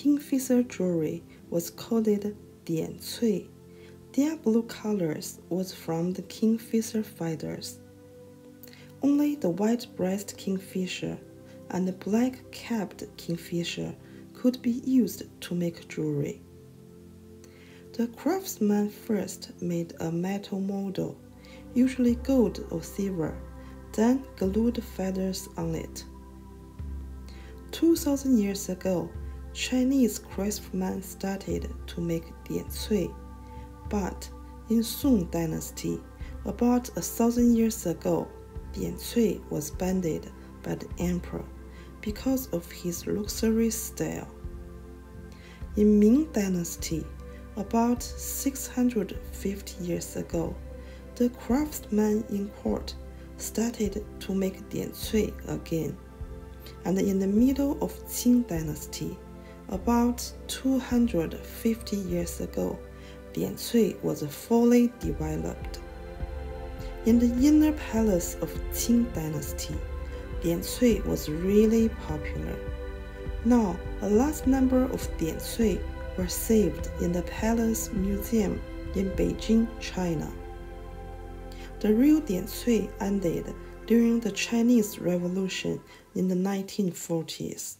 Kingfisher jewelry was called Dian Cui. Their blue colors was from the kingfisher feathers. Only the white-breasted kingfisher and the black-capped kingfisher could be used to make jewelry. The craftsman first made a metal model, usually gold or silver, then glued feathers on it. 2000 years ago, Chinese craftsmen started to make dian cui, but in Song dynasty, about a thousand years ago, dian cui was banned by the emperor because of his luxurious style. In Ming dynasty, about 650 years ago, the craftsmen in court started to make dian cui again. And in the middle of Qing dynasty, about 250 years ago, dian cui was fully developed. In the inner palace of Qing dynasty, dian cui was really popular. Now, a large number of dian cui were saved in the Palace Museum in Beijing, China. The real Diancui ended during the Chinese Revolution in the 1940s.